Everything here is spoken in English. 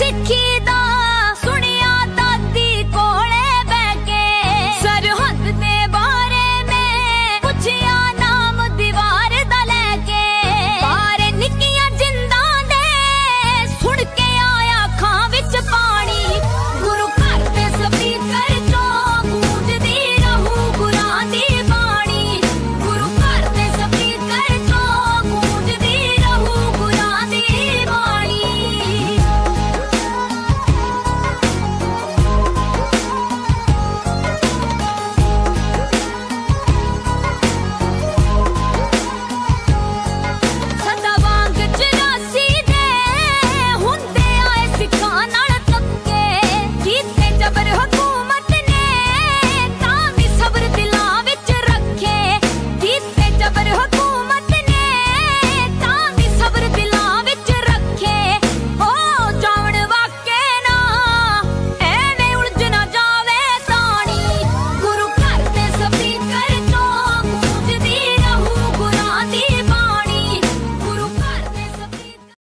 Sit, kid. But it up.